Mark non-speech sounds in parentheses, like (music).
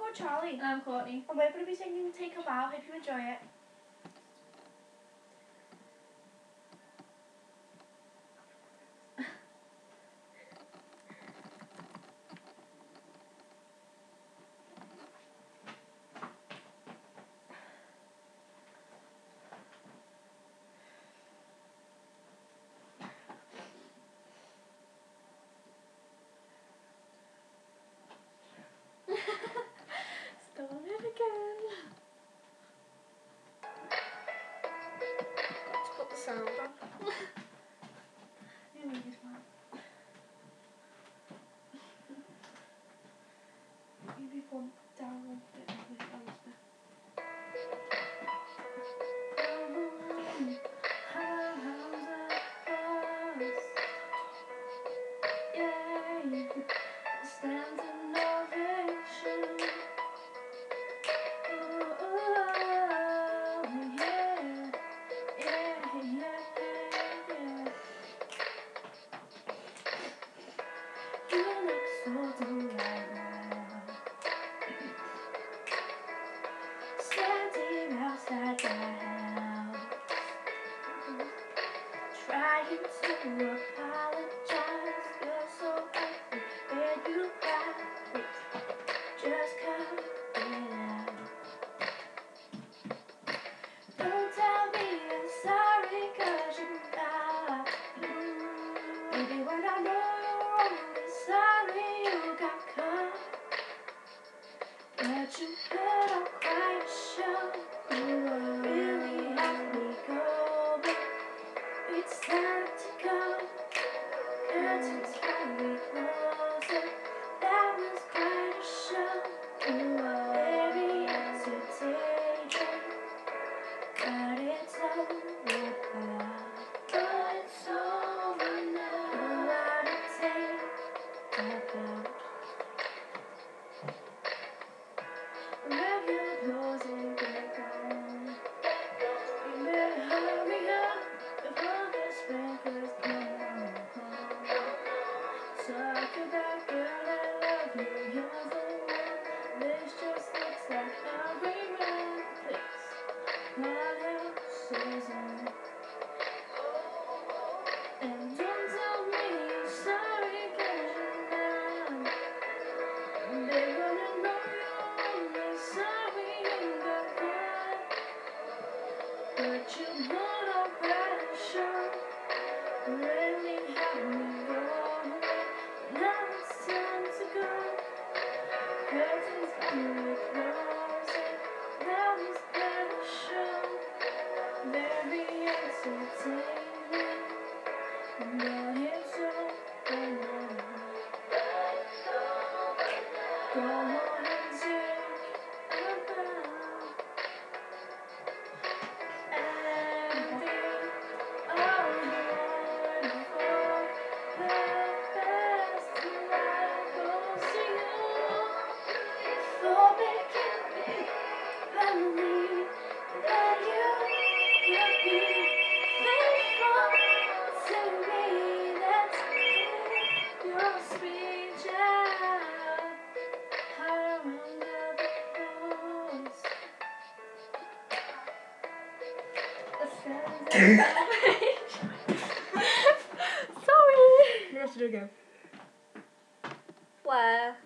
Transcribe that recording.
I'm called Charley. And I'm Courtney. And we're going to be singing Take a Bow. Hope you enjoy it. maybe bump down a bit of the other. trying to apologize. You're so you It's time to go. Curtains. That was quite a show. Yeah. (laughs) Sorry. We have to do it again. Where?